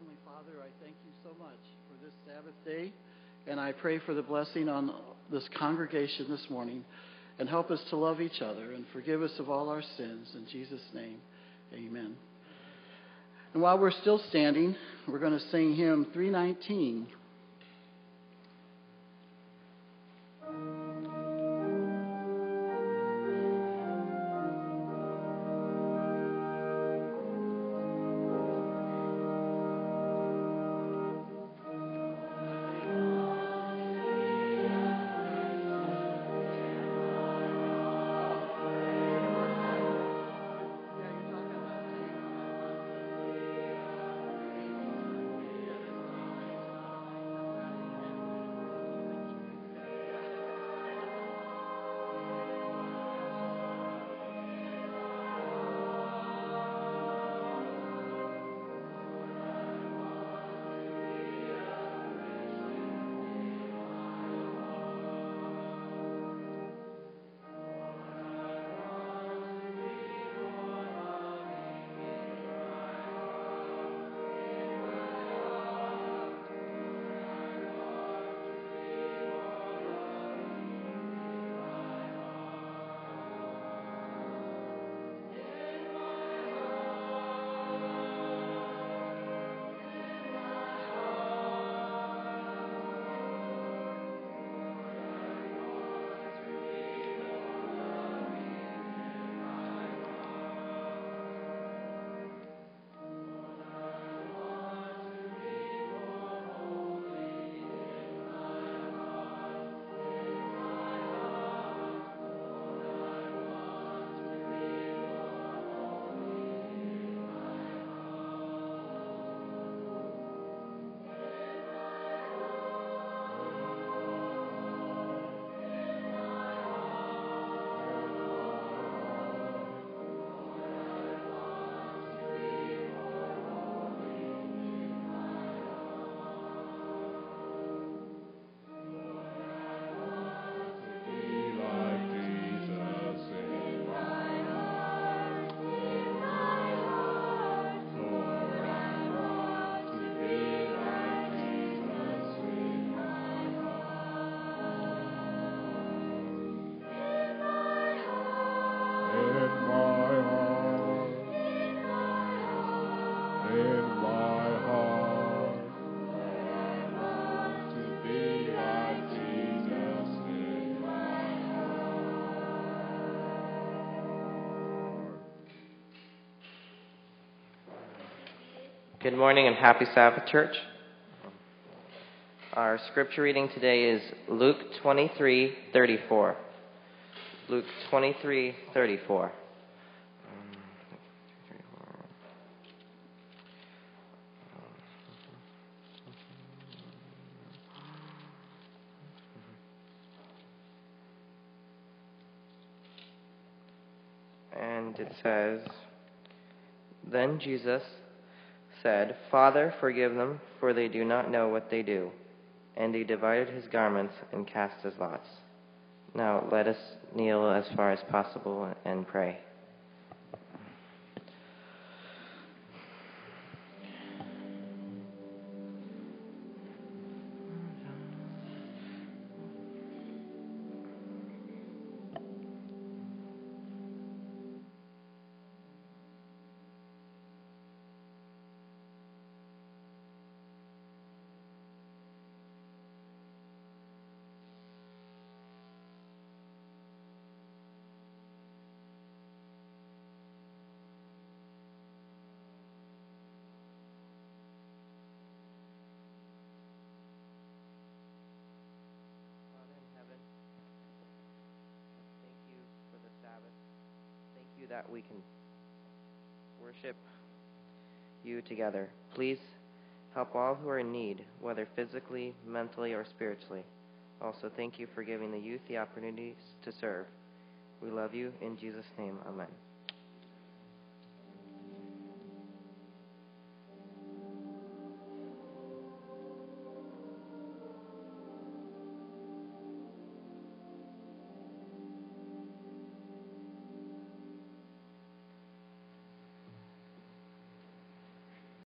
Heavenly Father, I thank you so much for this Sabbath day, and I pray for the blessing on this congregation this morning, and help us to love each other and forgive us of all our sins. In Jesus' name, amen. And while we're still standing, we're going to sing hymn 319. Good morning and happy Sabbath, church. Our scripture reading today is Luke 23:34. Luke 23:34. And it says, Then Jesus said, Father, forgive them, for they do not know what they do. And he divided his garments and cast his lots. Now let us kneel as far as possible and pray. That we can worship you together. Please help all who are in need, whether physically, mentally, or spiritually. Also, thank you for giving the youth the opportunities to serve. We love you. In Jesus' name, amen.